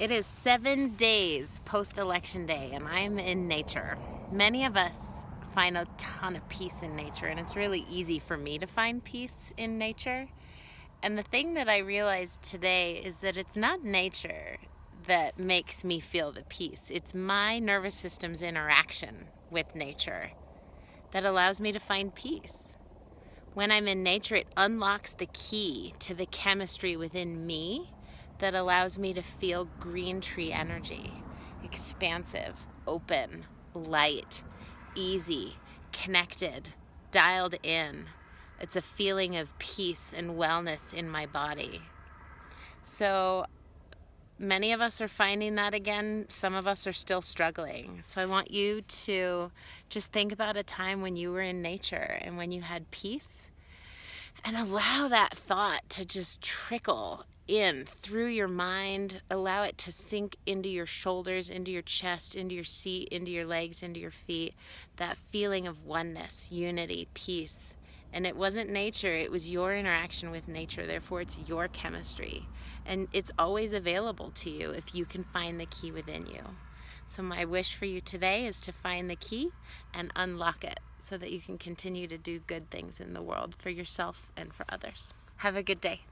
It is seven days post-election day and I'm in nature. Many of us find a ton of peace in nature and it's really easy for me to find peace in nature. And the thing that I realized today is that it's not nature that makes me feel the peace. It's my nervous system's interaction with nature that allows me to find peace. When I'm in nature, it unlocks the key to the chemistry within me that allows me to feel green tree energy. Expansive, open, light, easy, connected, dialed in. It's a feeling of peace and wellness in my body. So many of us are finding that again. Some of us are still struggling. So I want you to just think about a time when you were in nature and when you had peace and allow that thought to just trickle in through your mind. Allow it to sink into your shoulders, into your chest, into your seat, into your legs, into your feet. That feeling of oneness, unity, peace. And it wasn't nature, it was your interaction with nature. Therefore, it's your chemistry. And it's always available to you if you can find the key within you. So, my wish for you today is to find the key and unlock it so that you can continue to do good things in the world for yourself and for others. Have a good day.